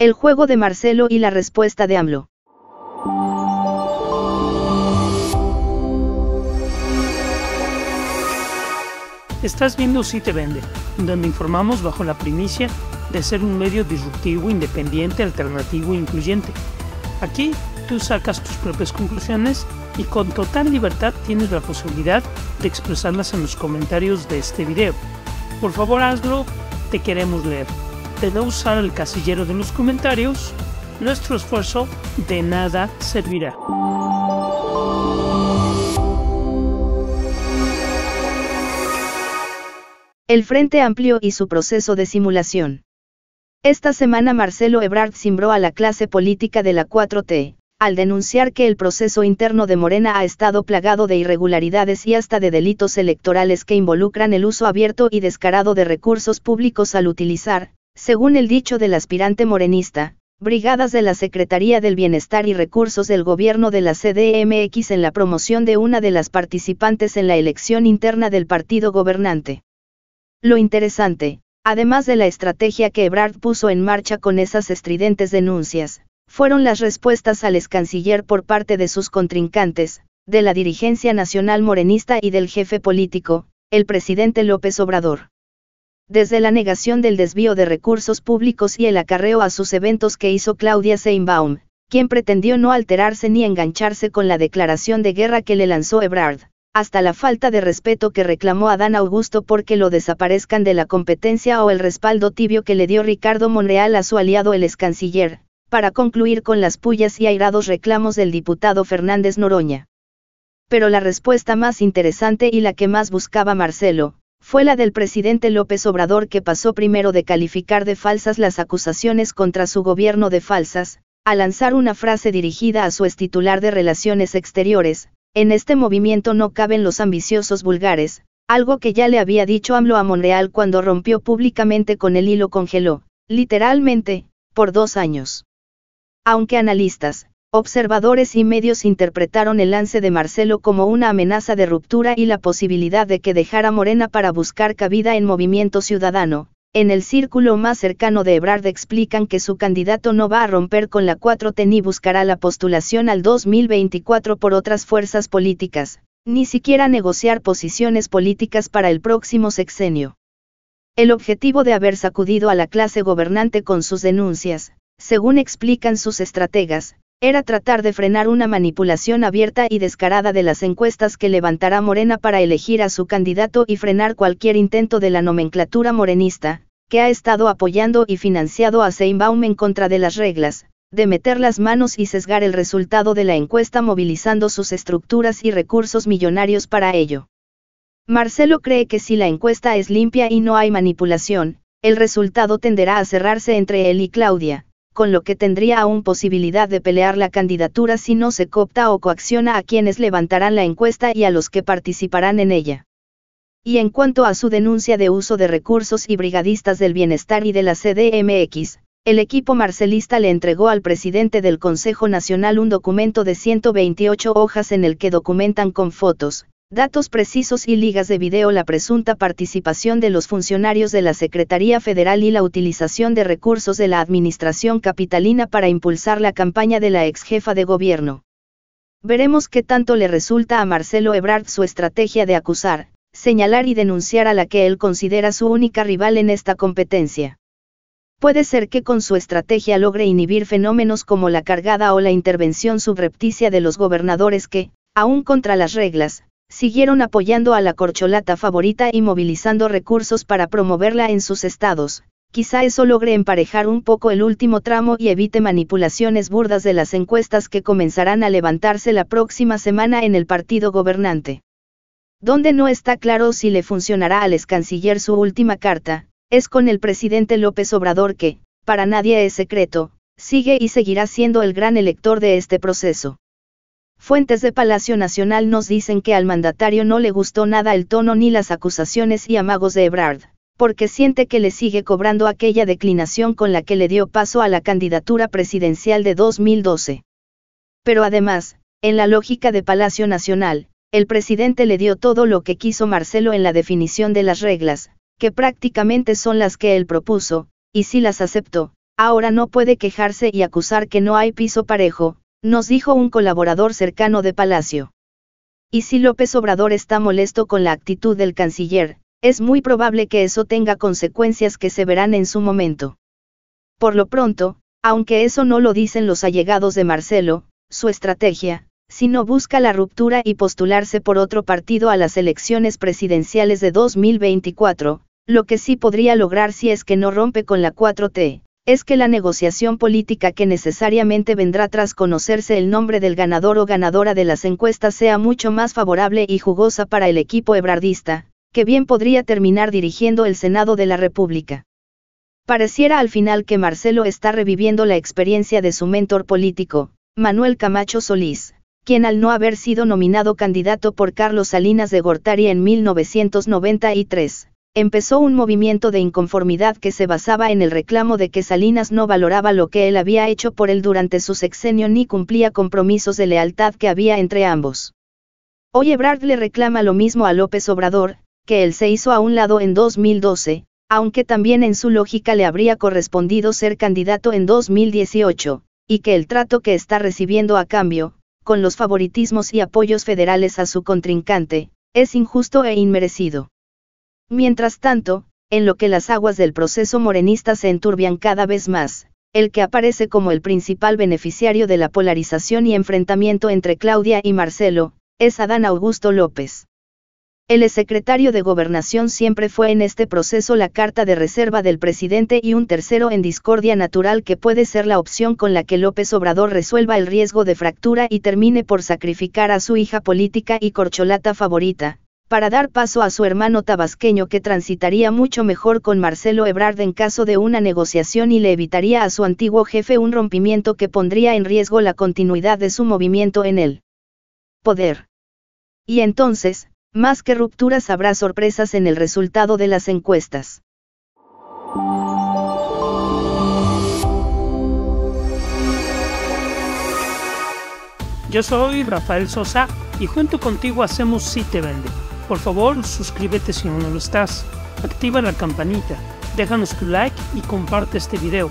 El juego de Marcelo y la respuesta de AMLO. Estás viendo Si te vende, donde informamos bajo la primicia de ser un medio disruptivo, independiente, alternativo e incluyente. Aquí tú sacas tus propias conclusiones y con total libertad tienes la posibilidad de expresarlas en los comentarios de este video. Por favor hazlo, te queremos leer. De no usar el casillero de los comentarios, nuestro esfuerzo de nada servirá. El Frente Amplio y su proceso de simulación. Esta semana Marcelo Ebrard cimbró a la clase política de la 4T, al denunciar que el proceso interno de Morena ha estado plagado de irregularidades y hasta de delitos electorales que involucran el uso abierto y descarado de recursos públicos al utilizar, según el dicho del aspirante morenista, brigadas de la Secretaría del Bienestar y Recursos del Gobierno de la CDMX en la promoción de una de las participantes en la elección interna del partido gobernante. Lo interesante, además de la estrategia que Ebrard puso en marcha con esas estridentes denuncias, fueron las respuestas al canciller por parte de sus contrincantes, de la dirigencia nacional morenista y del jefe político, el presidente López Obrador. Desde la negación del desvío de recursos públicos y el acarreo a sus eventos que hizo Claudia Seinbaum, quien pretendió no alterarse ni engancharse con la declaración de guerra que le lanzó Ebrard, hasta la falta de respeto que reclamó Adán Augusto porque lo desaparezcan de la competencia o el respaldo tibio que le dio Ricardo Monreal a su aliado el canciller, para concluir con las pullas y airados reclamos del diputado Fernández Noroña. Pero la respuesta más interesante y la que más buscaba Marcelo, fue la del presidente López Obrador que pasó primero de calificar de falsas las acusaciones contra su gobierno de falsas, a lanzar una frase dirigida a su titular de Relaciones Exteriores, en este movimiento no caben los ambiciosos vulgares, algo que ya le había dicho AMLO a Monreal cuando rompió públicamente con él y lo congeló, literalmente, por dos años. Aunque analistas, observadores y medios interpretaron el lance de Marcelo como una amenaza de ruptura y la posibilidad de que dejara Morena para buscar cabida en Movimiento Ciudadano, en el círculo más cercano de Ebrard explican que su candidato no va a romper con la 4T ni buscará la postulación al 2024 por otras fuerzas políticas, ni siquiera negociar posiciones políticas para el próximo sexenio. El objetivo de haber sacudido a la clase gobernante con sus denuncias, según explican sus estrategas, era tratar de frenar una manipulación abierta y descarada de las encuestas que levantará Morena para elegir a su candidato y frenar cualquier intento de la nomenclatura morenista, que ha estado apoyando y financiado a Seinbaum en contra de las reglas, de meter las manos y sesgar el resultado de la encuesta movilizando sus estructuras y recursos millonarios para ello. Marcelo cree que si la encuesta es limpia y no hay manipulación, el resultado tenderá a cerrarse entre él y Claudia, con lo que tendría aún posibilidad de pelear la candidatura si no se coopta o coacciona a quienes levantarán la encuesta y a los que participarán en ella. Y en cuanto a su denuncia de uso de recursos y brigadistas del bienestar y de la CDMX, el equipo marcelista le entregó al presidente del Consejo Nacional un documento de 128 hojas en el que documentan con fotos, datos precisos y ligas de video la presunta participación de los funcionarios de la Secretaría Federal y la utilización de recursos de la Administración Capitalina para impulsar la campaña de la ex jefa de gobierno. Veremos qué tanto le resulta a Marcelo Ebrard su estrategia de acusar, señalar y denunciar a la que él considera su única rival en esta competencia. Puede ser que con su estrategia logre inhibir fenómenos como la cargada o la intervención subrepticia de los gobernadores que, aún contra las reglas, siguieron apoyando a la corcholata favorita y movilizando recursos para promoverla en sus estados. Quizá eso logre emparejar un poco el último tramo y evite manipulaciones burdas de las encuestas que comenzarán a levantarse la próxima semana en el partido gobernante. Donde no está claro si le funcionará al ex canciller su última carta, es con el presidente López Obrador que, para nadie es secreto, sigue y seguirá siendo el gran elector de este proceso. Fuentes de Palacio Nacional nos dicen que al mandatario no le gustó nada el tono ni las acusaciones y amagos de Ebrard, porque siente que le sigue cobrando aquella declinación con la que le dio paso a la candidatura presidencial de 2012. Pero además, en la lógica de Palacio Nacional, el presidente le dio todo lo que quiso Marcelo en la definición de las reglas, que prácticamente son las que él propuso, y si las aceptó, ahora no puede quejarse y acusar que no hay piso parejo, nos dijo un colaborador cercano de Palacio. Y si López Obrador está molesto con la actitud del canciller, es muy probable que eso tenga consecuencias que se verán en su momento. Por lo pronto, aunque eso no lo dicen los allegados de Marcelo, su estrategia, si no busca la ruptura y postularse por otro partido a las elecciones presidenciales de 2024, lo que sí podría lograr si es que no rompe con la 4T, es que la negociación política que necesariamente vendrá tras conocerse el nombre del ganador o ganadora de las encuestas sea mucho más favorable y jugosa para el equipo ebrardista, que bien podría terminar dirigiendo el Senado de la República. Pareciera al final que Marcelo está reviviendo la experiencia de su mentor político, Manuel Camacho Solís, quien al no haber sido nominado candidato por Carlos Salinas de Gortari en 1993, empezó un movimiento de inconformidad que se basaba en el reclamo de que Salinas no valoraba lo que él había hecho por él durante su sexenio ni cumplía compromisos de lealtad que había entre ambos. Hoy Ebrard le reclama lo mismo a López Obrador, que él se hizo a un lado en 2012, aunque también en su lógica le habría correspondido ser candidato en 2018, y que el trato que está recibiendo a cambio, con los favoritismos y apoyos federales a su contrincante, es injusto e inmerecido. Mientras tanto, en lo que las aguas del proceso morenista se enturbian cada vez más, el que aparece como el principal beneficiario de la polarización y enfrentamiento entre Claudia y Marcelo, es Adán Augusto López. El secretario de Gobernación siempre fue en este proceso la carta de reserva del presidente y un tercero en discordia natural que puede ser la opción con la que López Obrador resuelva el riesgo de fractura y termine por sacrificar a su hija política y corcholata favorita, para dar paso a su hermano tabasqueño que transitaría mucho mejor con Marcelo Ebrard en caso de una negociación y le evitaría a su antiguo jefe un rompimiento que pondría en riesgo la continuidad de su movimiento en el poder. Y entonces, más que rupturas habrá sorpresas en el resultado de las encuestas. Yo soy Rafael Sosa y junto contigo hacemos Si Te Vende por favor, suscríbete si aún no lo estás. Activa la campanita, déjanos tu like y comparte este video.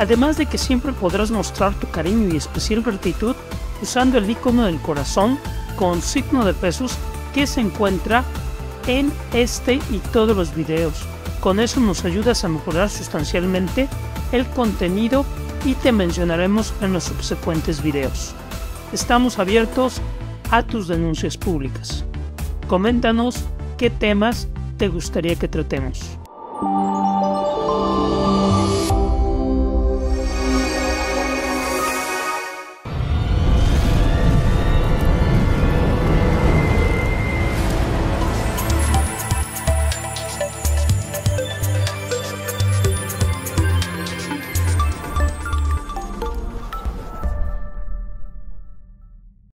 Además de que siempre podrás mostrar tu cariño y especial gratitud usando el icono del corazón con signo de pesos que se encuentra en este y todos los videos. Con eso nos ayudas a mejorar sustancialmente el contenido y te mencionaremos en los subsecuentes videos. Estamos abiertos a tus denuncias públicas. Coméntanos qué temas te gustaría que tratemos.